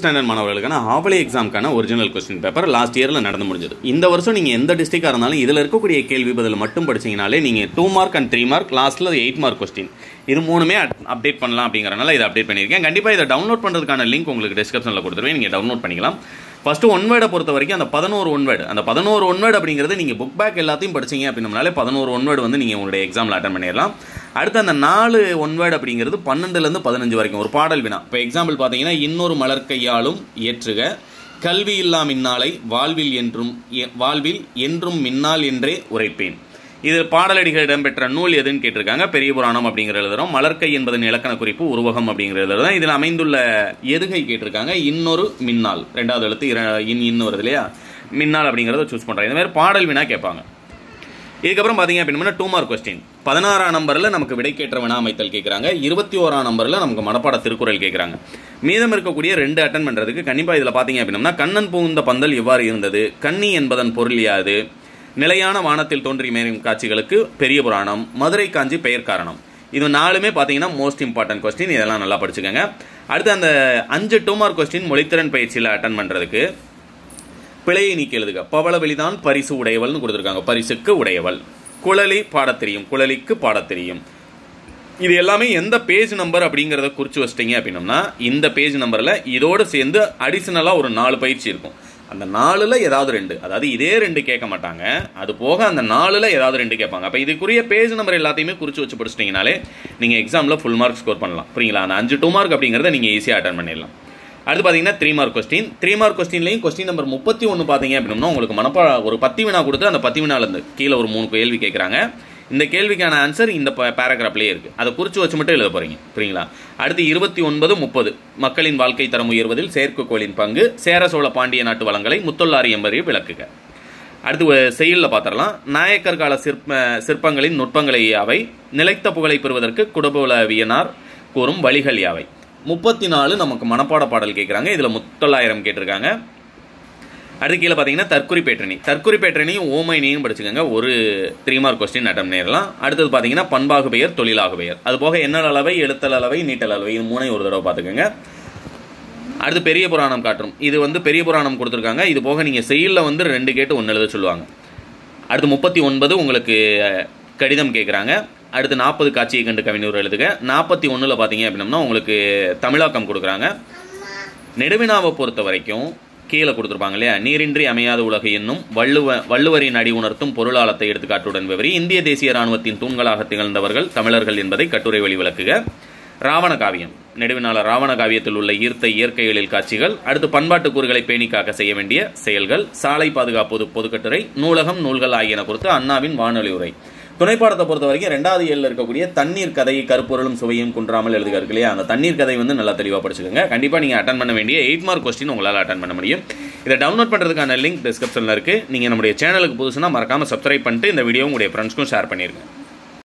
Standard மாணவர்களுக்கான ஆவலை எக்ஸாம்க்கான ஒரிஜினல் கொஸ்டின் பேப்பர் லாஸ்ட் இயரில் நடந்து முடிஞ்சது. இந்த வருஷம் நீங்கள் எந்த டிஸ்ட்ரிக்டாக இருந்தாலும் இதில் இருக்கக்கூடிய கேள்வி பதில் மட்டும் படிச்சீங்கனாலே நீங்கள் two mark and three mark லாஸ்ட்டில் எயிட் மார்க் கொஸ்டின் இது மூணுமே அப்டேட் பண்ணலாம் அப்படிங்கிறனால இதை அப்டேட் பண்ணியிருக்கேன். கண்டிப்பாக இதை டவுன்லோட் பண்ணுறதுக்கான லிங்க் உங்களுக்கு டிஸ்கிரிப்ஷனில் கொடுத்துருவேன். நீங்கள் டவுன்லோட் பண்ணிக்கலாம். ஃபஸ்ட்டு ஒன் வேர்டை பொறுத்த வரைக்கும் அந்த பதினோரு ஒன் வேர்டு அந்த பதினோரு ஒன் வேர்டு அப்படிங்கிறது நீங்கள் புக் பேக் எல்லாத்தையும் படிச்சீங்க அப்படின்னம்னாலே பதினோரு ஒன் வேர்டு வந்து நீங்கள் உங்களுடைய எக்ஸாமில் அட்டன் பண்ணிடலாம். அடுத்து அந்த நாலு ஒன் வேர்டு அப்படிங்கிறது பன்னெண்டுலேருந்து பதினஞ்சு வரைக்கும் ஒரு பாடல் வினா. இப்போ எக்ஸாம்பிள் பார்த்தீங்கன்னா இன்னொரு மலர் கையாலும் ஏற்றுக. கல்வி இல்லா மின்னாலை வாழ்வில் என்றும் எ- வாழ்வில் என்றும் மின்னால் என்றே உரைப்பேன். இதில் பாடலடிகள் இடம்பெற்ற நூல் எதுன்னு கேட்டிருக்காங்க. பெரிய புராணம் அப்படிங்கிற எழுதுறோம். மலர்க்கை என்பதன் இலக்கண குறிப்பு உருவகம் அப்படிங்கிற எழுதுறோம். இதில் அமைந்துள்ள எதுகை கேட்டிருக்காங்க. இன்னொரு மின்னால். ரெண்டாவது எழுத்து இர- இன் இன்னு வருது இல்லையா? மின்னால் அப்படிங்கிறத சூஸ் பண்ணுறாங்க இந்த மாதிரி பாடல் வினா கேட்பாங்க. இதுக்கப்புறம் பார்த்தீங்க அப்படின்னா டூ மார்க் கொஸ்டின் பதினாறாம் நம்பரில் நமக்கு விடைக்கேற்ற வினா அமைத்தல் கேட்குறாங்க. இருபத்தி ஓராம் நம்பரில் நமக்கு மனப்பாட திருக்குறள் கேட்குறாங்க. மீதம் இருக்கக்கூடிய ரெண்டு அட்டன் பண்ணுறதுக்கு கண்டிப்பாக இதில் பார்த்தீங்க அப்படின்னா கண்ணன் புகுந்த பந்தல் எவ்வாறு இருந்தது? கன்னி என்பதன் பொருள் யாது? நிலையான வானத்தில் தோன்றி மேலும் காட்சிகளுக்கு பெரிய புராணம். மதுரை காஞ்சி பெயர் காரணம். இது நாலுமே பார்த்தீங்கன்னா மோஸ்ட் இம்பார்ட்டன்ட் கொஸ்டின் இதெல்லாம் நல்லா படிச்சுக்கோங்க. அடுத்து அந்த அஞ்சு டூ மார்க் கொஸ்டின் மொழித்திறன் பயிற்சியில் அட்டன் பண்ணுறதுக்கு பிழையை நீக்கி எழுதுக பவள வெளிதான் பரிசு உடையவள்னு கொடுத்துருக்காங்க. பரிசுக்கு உடையவள். குழலி பாடத் தெரியும் குழலிக்கு பாடத் தெரியும் இது எல்லாமே எந்த பேஜ் நம்பர் அப்படிங்கிறத குறித்து வச்சிட்டிங்க அப்படின்னம்னா இந்த பேஜ் நம்பரில் இதோடு சேர்ந்து அடிஷ்னலாக ஒரு நாலு பயிற்சி இருக்கும். அந்த நாலில் ஏதாவது ரெண்டு. அதாவது இதே ரெண்டு கேட்க மாட்டாங்க. அது போக அந்த நாலில் ஏதாவது ரெண்டு கேட்பாங்க. அப்போ இதுக்குரிய பேஜ் நம்பர் எல்லாத்தையுமே குறித்து வச்சு படிச்சிட்டிங்கனாலே நீங்கள் எக்ஸாமில் ஃபுல் மார்க் ஸ்கோர் பண்ணலாம். புரியுங்களா? அந்த அஞ்சு டூ மார்க் அப்படிங்கிறத நீங்கள் ஈஸியாக அட்டன் பண்ணிடலாம். அடுத்து பார்த்தீங்கன்னா three mark question three mark கொஸ்டின்லையும் question number முப்பத்தி ஒன்று பார்த்தீங்க அப்படின்னா உங்களுக்கு மனப்பா ஒரு பத்து வினா கொடுத்து அந்த பத்து வினாலேருந்து கீழே ஒரு மூணு கேள்வி கேட்குறாங்க இந்த கேள்விக்கான ஆன்சர் இந்த பேராகிராஃப்லேயே இருக்குது அதை குறித்து வச்சு மட்டும் எழுத போகிறீங்க புரியுங்களா? அடுத்து இருபத்தி ஒன்பது முப்பது. மக்களின் வாழ்க்கை தரம் உயர்வதில் செயற்கைக்கோளின் பங்கு சேர சோழ பாண்டிய நாட்டு வளங்களை முத்தொள்ளாரி என்பதை விளக்குக. அடுத்து செயலில் பார்த்துடலாம் நாயக்கர் கால சிற்ப சிற்பங்களின் நுட்பங்களை யாவை? நிலைத்த புகழை பெறுவதற்கு குடபுலவியனார் கூறும் வழிகள் யாவை? முப்பத்தி நாலு நமக்கு மனப்பாட பாடல் கேட்குறாங்க இதில் முத்தொள்ளாயிரம் கேட்டிருக்காங்க. அடுத்து கீழே பார்த்தீங்கன்னா தற்குறி பேட்டணி தற்குறி பேட்டணியும் ஓமைனியும் படிச்சுக்கோங்க. ஒரு த்ரீ மார்க் கொஸ்டின் அட்டம் நேரலாம். அடுத்தது பார்த்தீங்கன்னா பண்பாகு பெயர் தொழிலாக பெயர் அது போக எண்ணல் அளவை எழுத்தல் அளவை நீட்டல் அளவை இது மூணையும் ஒரு தடவை பார்த்துக்கோங்க அடுத்து பெரிய புராணம் காட்டும். இது வந்து பெரிய புராணம் கொடுத்துருக்காங்க. இது போக நீங்கள் செயலில் வந்து ரெண்டு கேட்டு ஒன்று எழுத சொல்லுவாங்க. அடுத்து முப்பத்தி ஒன்பது உங்களுக்கு கடிதம் கேட்குறாங்க அடுத்து நாற்பது காட்சியை கண்டு கவிஞர் எழுதுக. நாற்பத்தி ஒன்றில் பார்த்தீங்க அப்படின்னம்னா உங்களுக்கு தமிழாக்கம் கொடுக்குறாங்க. நெடுவினாவை பொறுத்த வரைக்கும் கீழே கொடுத்துருப்பாங்க இல்லையா? நீரின்றி அமையாத உலகு என்னும் வள்ளுவ வள்ளுவரின் அடி உணர்த்தும் பொருளாளத்தை எடுத்துக்காட்டுடன் விவரி இந்திய தேசிய ராணுவத்தின் தூண்களாக திகழ்ந்தவர்கள் தமிழர்கள் என்பதை கட்டுரை வழி விளக்குக. ராவண காவியம். நெடுவினால ராவண காவியத்தில் உள்ள ஈர்த்த இயற்கை எழில் காட்சிகள் அடுத்து பண்பாட்டு கூறுகளை பேணிக்காக்க செய்ய வேண்டிய செயல்கள் சாலை பாதுகாப்பு பொதுக்கட்டுரை நூலகம் நூல்கள் ஆகியன குறித்து அண்ணாவின் வானொலி உரை. துணைப்பாடத்தை பொறுத்த வரைக்கும் ரெண்டாவது ஏழில் இருக்கக்கூடிய தண்ணீர் கதை கருப்பொருளும் சுவையும் குன்றாமல் எழுதுக இல்லையா? அந்த தண்ணீர் கதை வந்து நல்லா தெளிவாக படிச்சுக்கோங்க. கண்டிப்பாக நீங்கள் அட்டன் பண்ண வேண்டிய எயிட் மார்க் கொஸ்டின் உங்களால் அட்டன் பண்ண முடியும். இதை டவுன்லோட் பண்ணுறதுக்கான லிங்க் டிஸ்கிரிப்ஷனில் இருக்குது நீங்கள் நம்முடைய சேனலுக்கு புதுசுனா மறக்காமல் சப்ஸ்கிரைப் பண்ணிட்டு இந்த வீடியோ உங்களுடைய ஃப்ரெண்ட்ஸ்க்கும் ஷேர் பண்ணியிருக்கேன்